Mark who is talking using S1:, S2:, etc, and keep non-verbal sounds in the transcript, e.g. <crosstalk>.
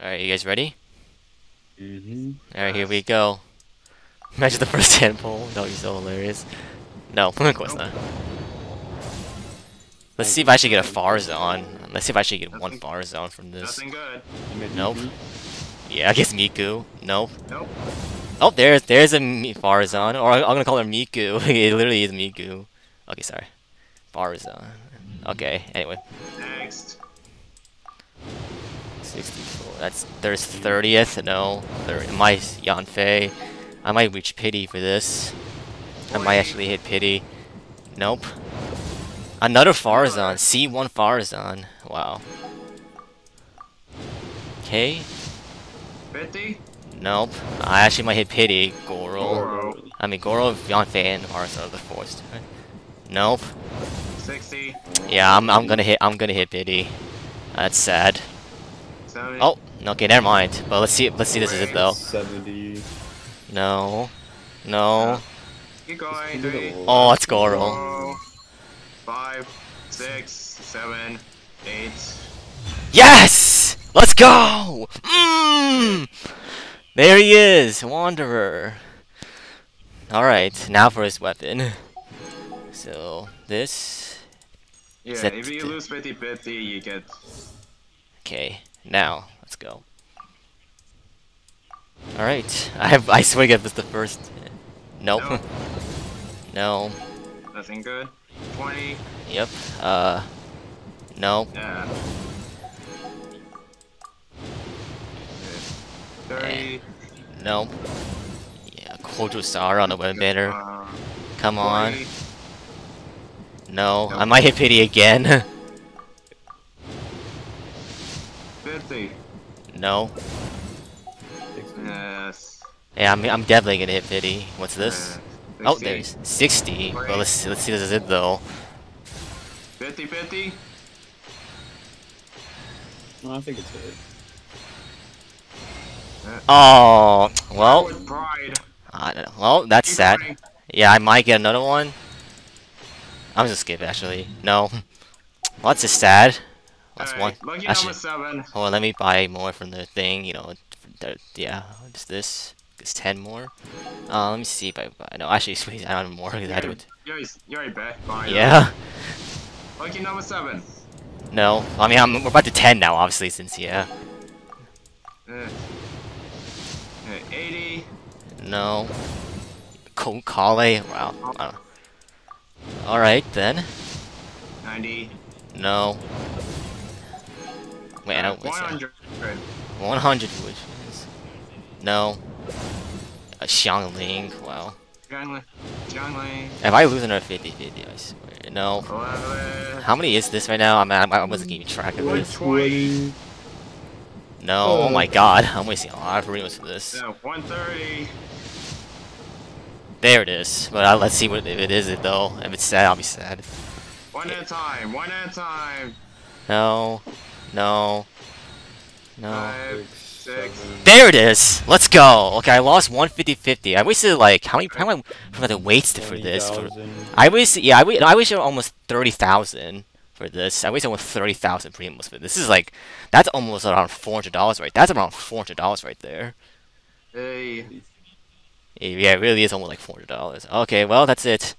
S1: Alright, you guys ready?
S2: Mm-hmm.
S1: Alright, here we go. Imagine the first <laughs> hand pull. That would be so hilarious. No, <laughs> of course not. Let's see if I should get a Faruzan. Let's see if I should get one
S3: Nothing-
S1: Faruzan from this.
S3: Nothing good.
S1: Nope. Yeah, I guess Miku. Nope.
S3: Nope.
S1: Oh, there's there's a Mi- Faruzan, or I'm gonna call her Miku. <laughs> it literally is Miku. Okay, sorry. Faruzan. Okay. Anyway,
S3: Next.
S1: 64. That's there's 30th. No, there. My Yanfei. I might reach pity for this. I might actually hit pity. Nope. Another Faruzan. C1 Faruzan. Wow. Okay.
S3: 50.
S1: Nope. I actually might hit pity. Goro.
S3: Goro.
S1: I mean, Goro, Yanfei, and Faruzan are the forced. Nope.
S3: 60.
S1: Yeah, I'm, I'm gonna hit. I'm gonna hit pity. That's sad.
S3: 70.
S1: Oh, okay, never mind. But let's see. Let's see. This is it though.
S2: Seventy.
S1: No. No.
S3: Keep going.
S2: do.
S1: Oh, it's Goro.
S3: four, Five. Six. Seven. Eight.
S1: Yes! Let's go! Mmm! There he is, Wanderer. Alright, now for his weapon. So, this.
S3: Yeah,
S1: Set
S3: if you lose 50 50, you get.
S1: Okay, now, let's go. Alright, I have. I swear God, this the first. Nope.
S3: No. <laughs>
S1: no.
S3: Nothing good. 20.
S1: Yep. Uh. No.
S3: Yeah. 30.
S1: No. Yeah, Kojusara on the weapon banner.
S3: Uh,
S1: Come on. No,
S3: No.
S1: I might hit pity again. <laughs>
S3: 50.
S1: no.
S3: Yes.
S1: Yeah, I'm, I'm definitely gonna hit pity. What's this?
S3: Uh,
S1: Oh, there's 60. Well, let's see, let's see. This is it though.
S3: 50 50.
S2: No, I think it's it.
S1: Oh, well,
S3: With.
S1: I don't know. Well, that's
S3: Keep
S1: sad.
S3: going.
S1: Yeah, I might get another one. I'm just skip actually. No. <laughs> Well, that's just sad. That's one.
S3: Lucky
S1: Actually,
S3: number 7.
S1: hold on, let me buy more from the thing. You know, yeah, it's this. It's ten more. Uh, let me see if I buy. No, actually, squeeze. I don't have I had to.
S3: You're, you're a.
S1: Yeah.
S3: Lucky number 7.
S1: No. I mean, I'm, we're about to ten now, obviously, since yeah.
S3: Uh, uh, 80.
S1: No. Konkale? Wow. Uh, Alright then.
S3: 90.
S1: No. Wait, I
S3: uh,
S1: don't. what's that?
S3: 100.
S1: 100 which. No. A Xiangling. Wow.
S3: Xiangling. Xiangling.
S1: If I lose another 50 50, I swear. No.
S3: 11.
S1: How many is this right now? I'm, I'm, I wasn't keeping track of this.
S3: 120.
S1: No. Oh my god. I'm wasting a lot of reels for this.
S3: Yeah, 130.
S1: There it is. But uh, let's see what if it is it though. If it's sad, I'll be sad.
S3: One at a time. One at a time.
S1: No. No. No.
S3: Five,
S2: Six.
S1: There it is. Let's go. Okay, I lost 150-50. I wasted like how many? How many? For the weights for this? For, I wasted. Yeah, I, I wasted almost thirty thousand for this. I wasted almost thirty thousand premiums for this. This is like that's almost around four hundred dollars right. That's around four hundred dollars right there.
S3: Hey.
S1: Yeah, it really is almost like four hundred dollars. Okay, well that's it.